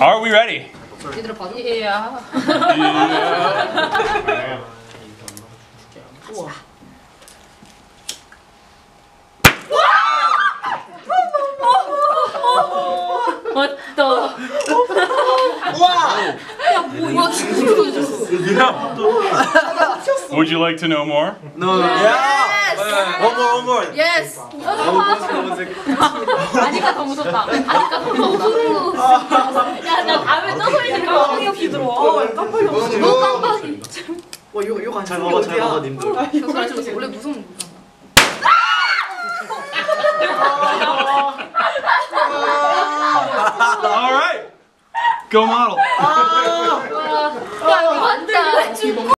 Are we ready? 얘들아 봐줘. 얘야. 맞다. 와 진짜 Would you like to know more? No, no. Yes. One more, one more. 예 막 아까 너무 후루룩 야나 다음에 아, 떠서있는 어, 어, 어, 깜빡이 없이 들어와 뭐 깜빡이 없이 너 깜빡이 와욕욕안 쓰는 게 어디야? 님들. 아, 원래 무슨 아. Alright! Go model!